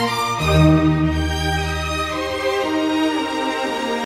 Música